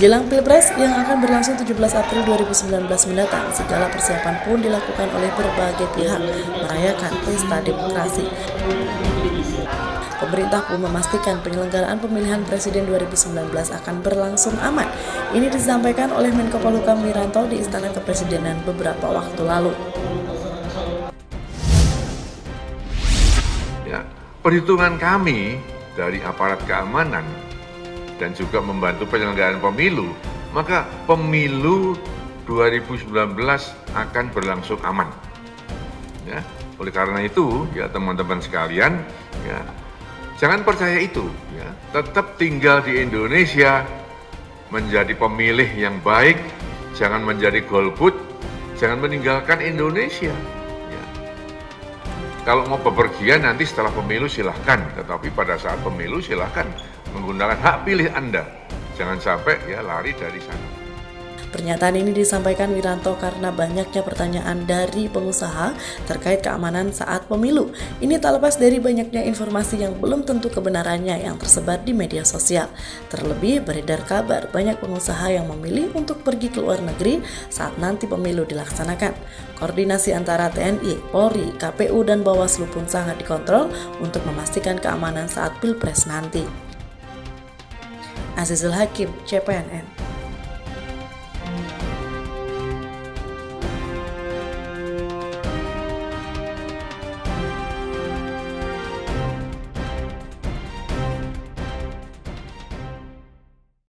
Jelang Pilpres yang akan berlangsung 17 April 2019 mendatang, segala persiapan pun dilakukan oleh berbagai pihak merayakan pesta demokrasi. Pemerintah pun memastikan penyelenggaraan pemilihan presiden 2019 akan berlangsung aman. Ini disampaikan oleh Menko Polhukam Wiranto di Istana Kepresidenan beberapa waktu lalu. Ya, perhitungan kami dari aparat keamanan dan juga membantu penyelenggaraan pemilu, maka pemilu 2019 akan berlangsung aman. Ya, oleh karena itu, ya teman-teman sekalian, ya jangan percaya itu, ya tetap tinggal di Indonesia, menjadi pemilih yang baik, jangan menjadi golput, jangan meninggalkan Indonesia. Ya. Kalau mau bepergian nanti setelah pemilu silahkan, tetapi pada saat pemilu silahkan menggunakan hak pilih Anda. Jangan sampai ya lari dari sana. Pernyataan ini disampaikan Wiranto karena banyaknya pertanyaan dari pengusaha terkait keamanan saat pemilu. Ini tak lepas dari banyaknya informasi yang belum tentu kebenarannya yang tersebar di media sosial. Terlebih beredar kabar banyak pengusaha yang memilih untuk pergi ke luar negeri saat nanti pemilu dilaksanakan. Koordinasi antara TNI, Polri, KPU, dan Bawaslu pun sangat dikontrol untuk memastikan keamanan saat Pilpres nanti. Azizul Hakim, CPNN.